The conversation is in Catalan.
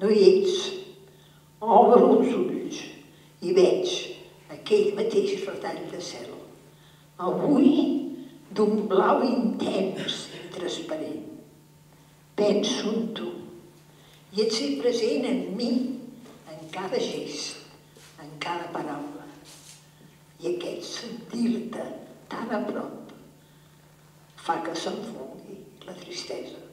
No hi ets. Obre els ulls i veig aquell mateix retall de cel. Avui d'un blau intens i transparent. Penso en tu i et sé present en mi en cada gest, en cada paraula. I aquest sentir-te tan a prop fa que s'enfongui la tristesa.